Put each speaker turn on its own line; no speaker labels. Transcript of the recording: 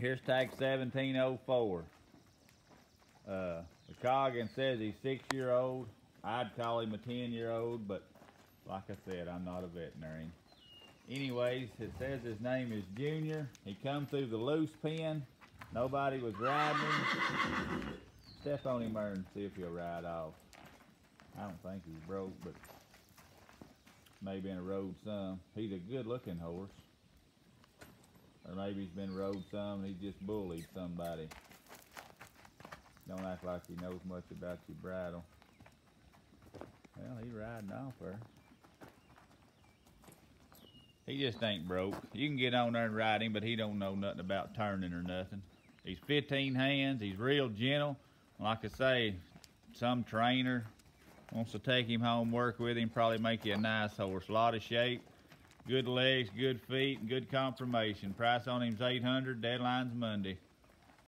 Here's tag 1704. Uh, the Coggin says he's six year old. I'd call him a 10 year old, but like I said, I'm not a veterinarian. Anyways, it says his name is Junior. He come through the loose pen. Nobody was riding him. Step on him there and see if he'll ride off. I don't think he's broke, but maybe in a rode some. He's a good looking horse. Maybe he's been rode some and he just bullied somebody. Don't act like he knows much about your bridle. Well, he riding off there. He just ain't broke. You can get on there and ride him, but he don't know nothing about turning or nothing. He's 15 hands. He's real gentle. Like I say, some trainer wants to take him home, work with him, probably make you a nice horse. A lot of shape, good legs, good feet, and good conformation. Price on him's 800. Deadline's Monday.